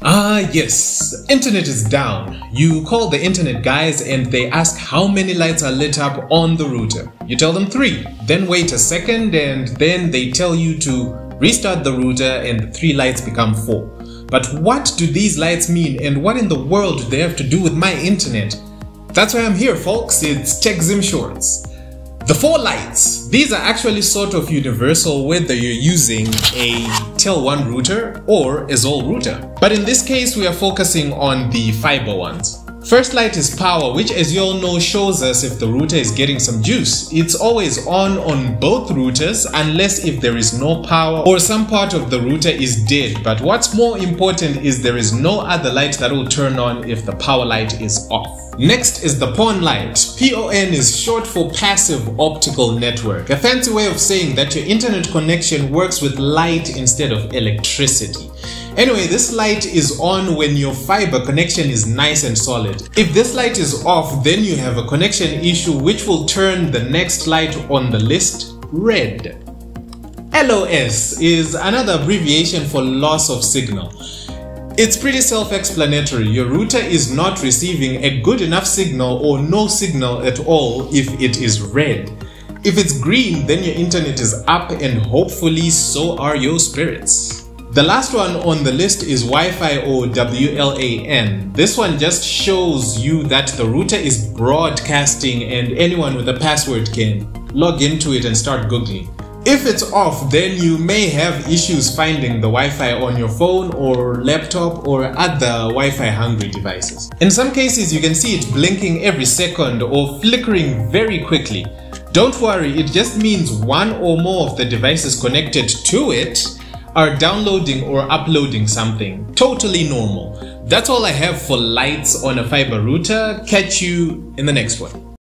Ah, yes. Internet is down. You call the internet guys and they ask how many lights are lit up on the router. You tell them three, then wait a second and then they tell you to restart the router and the three lights become four. But what do these lights mean and what in the world do they have to do with my internet? That's why I'm here folks, it's TechZim Shorts. The four lights, these are actually sort of universal whether you're using a TelOne router or a Zol router. But in this case, we are focusing on the fiber ones. First light is power, which as you all know shows us if the router is getting some juice. It's always on on both routers unless if there is no power or some part of the router is dead. But what's more important is there is no other light that will turn on if the power light is off. Next is the PON light. PON is short for passive optical network, a fancy way of saying that your internet connection works with light instead of electricity. Anyway, this light is on when your fiber connection is nice and solid. If this light is off, then you have a connection issue which will turn the next light on the list red. LOS is another abbreviation for loss of signal. It's pretty self-explanatory. Your router is not receiving a good enough signal or no signal at all if it is red. If it's green, then your internet is up and hopefully so are your spirits. The last one on the list is Wi-Fi or WLAN. This one just shows you that the router is broadcasting and anyone with a password can log into it and start googling. If it's off, then you may have issues finding the Wi-Fi on your phone or laptop or other Wi-Fi hungry devices. In some cases, you can see it blinking every second or flickering very quickly. Don't worry, it just means one or more of the devices connected to it are downloading or uploading something. Totally normal. That's all I have for lights on a fiber router. Catch you in the next one.